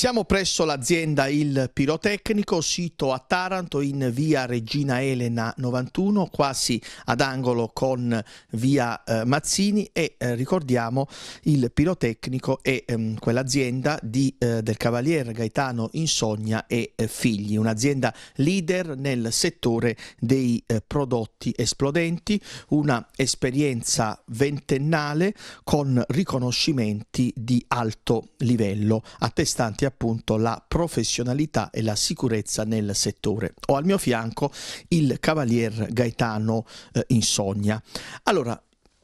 Siamo presso l'azienda Il Pirotecnico, sito a Taranto in via Regina Elena 91, quasi ad angolo con via eh, Mazzini e eh, ricordiamo il Pirotecnico è ehm, quell'azienda eh, del Cavalier Gaetano Insogna e eh, Figli, un'azienda leader nel settore dei eh, prodotti esplodenti, una esperienza ventennale con riconoscimenti di alto livello attestanti importanti appunto la professionalità e la sicurezza nel settore. Ho al mio fianco il cavalier Gaetano eh, Insogna. Allora,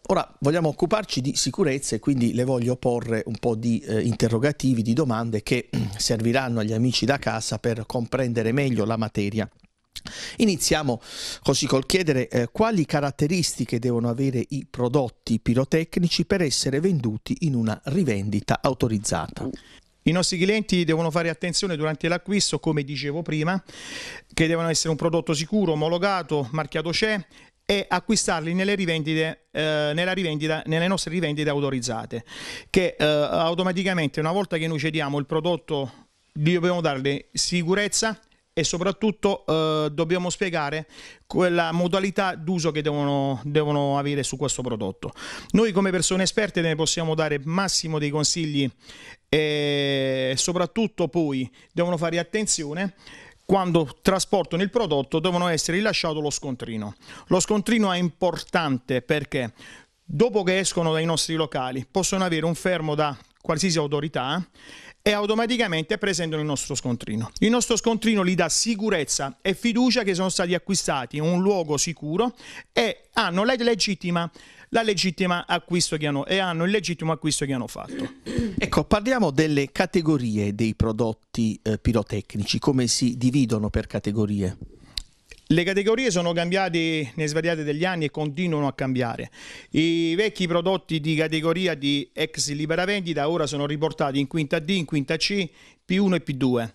Ora vogliamo occuparci di sicurezza e quindi le voglio porre un po' di eh, interrogativi, di domande che serviranno agli amici da casa per comprendere meglio la materia. Iniziamo così col chiedere eh, quali caratteristiche devono avere i prodotti pirotecnici per essere venduti in una rivendita autorizzata. I nostri clienti devono fare attenzione durante l'acquisto, come dicevo prima, che devono essere un prodotto sicuro, omologato, marchiato CE e acquistarli nelle, rivendite, eh, nelle nostre rivendite autorizzate, che eh, automaticamente una volta che noi cediamo il prodotto dobbiamo darle sicurezza e soprattutto eh, dobbiamo spiegare quella modalità d'uso che devono, devono, avere su questo prodotto. Noi come persone esperte ne possiamo dare massimo dei consigli e soprattutto poi devono fare attenzione quando trasportano il prodotto devono essere rilasciato lo scontrino. Lo scontrino è importante perché dopo che escono dai nostri locali possono avere un fermo da qualsiasi autorità e automaticamente presentano il nostro scontrino. Il nostro scontrino gli dà sicurezza e fiducia che sono stati acquistati in un luogo sicuro e hanno la legittima, la legittima acquisto che hanno, e hanno il legittimo acquisto che hanno fatto. Ecco, parliamo delle categorie dei prodotti eh, pirotecnici, come si dividono per categorie? Le categorie sono cambiate nelle svariate degli anni e continuano a cambiare. I vecchi prodotti di categoria di ex libera vendita ora sono riportati in quinta D, in quinta C, P1 e P2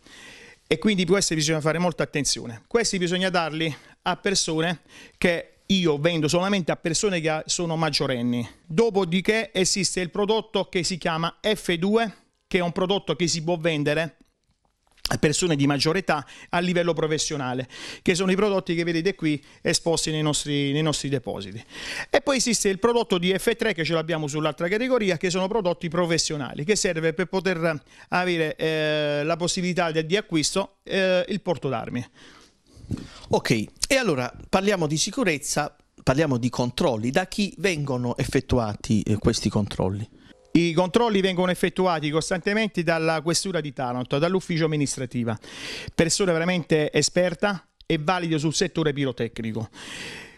e quindi questi bisogna fare molta attenzione. Questi bisogna darli a persone che io vendo solamente a persone che sono maggiorenni. Dopodiché esiste il prodotto che si chiama F2, che è un prodotto che si può vendere persone di maggiore età a livello professionale, che sono i prodotti che vedete qui esposti nei nostri, nei nostri depositi. E poi esiste il prodotto di F3 che ce l'abbiamo sull'altra categoria, che sono prodotti professionali, che serve per poter avere eh, la possibilità di, di acquisto eh, il porto d'armi. Ok, e allora parliamo di sicurezza, parliamo di controlli. Da chi vengono effettuati eh, questi controlli? I controlli vengono effettuati costantemente dalla Questura di Taranto, dall'ufficio amministrativa, persone veramente esperta e valide sul settore pirotecnico,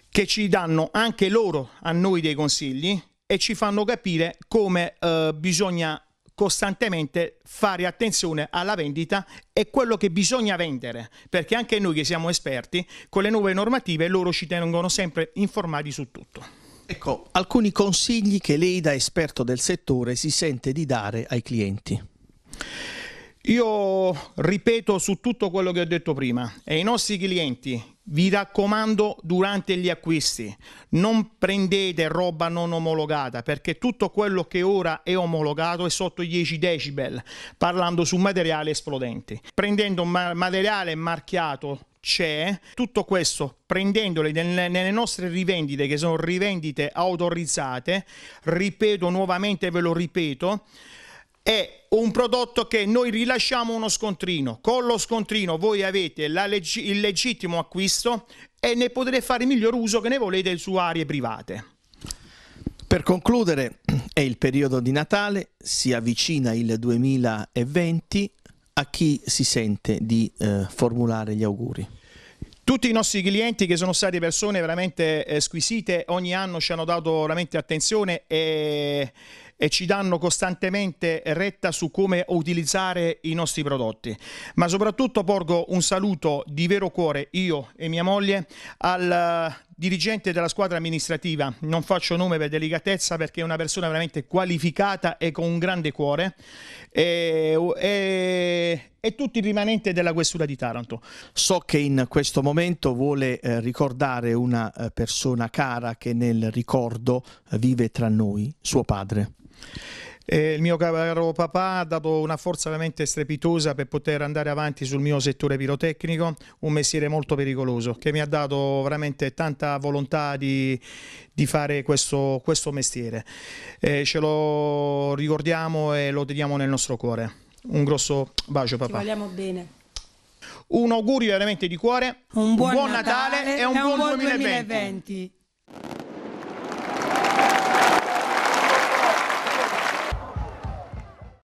che ci danno anche loro a noi dei consigli e ci fanno capire come eh, bisogna costantemente fare attenzione alla vendita e quello che bisogna vendere, perché anche noi che siamo esperti, con le nuove normative loro ci tengono sempre informati su tutto. Ecco, alcuni consigli che lei da esperto del settore si sente di dare ai clienti. Io ripeto su tutto quello che ho detto prima e ai nostri clienti vi raccomando durante gli acquisti non prendete roba non omologata perché tutto quello che ora è omologato è sotto i 10 decibel parlando su materiali esplodenti. Prendendo materiale marchiato c'è tutto questo prendendole nelle, nostre rivendite che sono rivendite autorizzate ripeto nuovamente ve lo ripeto è un prodotto che noi rilasciamo uno scontrino. Con lo scontrino voi avete leg il legittimo acquisto e ne potrete fare miglior uso che ne volete su aree private. Per concludere è il periodo di Natale si avvicina il 2020 a chi si sente di eh, formulare gli auguri? Tutti i nostri clienti che sono stati persone veramente eh, squisite, ogni anno ci hanno dato veramente attenzione e, e, ci danno costantemente retta su come utilizzare i nostri prodotti. Ma soprattutto porgo un saluto di vero cuore, io e mia moglie, al dirigente della squadra amministrativa, non faccio nome per delicatezza perché è una persona veramente qualificata e con un grande cuore, e, e, e tutti i rimanenti della questura di Taranto. So che in questo momento vuole eh, ricordare una eh, persona cara che nel ricordo eh, vive tra noi, suo padre. E il mio caro papà ha dato una forza veramente strepitosa per poter andare avanti sul mio settore pirotecnico, un mestiere molto pericoloso che mi ha dato veramente tanta volontà di, di fare questo, questo mestiere. E ce lo ricordiamo e lo teniamo nel nostro cuore. Un grosso bacio papà. Ci vogliamo bene. Un augurio veramente di cuore, un buon, un buon Natale, Natale, e un, e buon, buon 2020. 2020.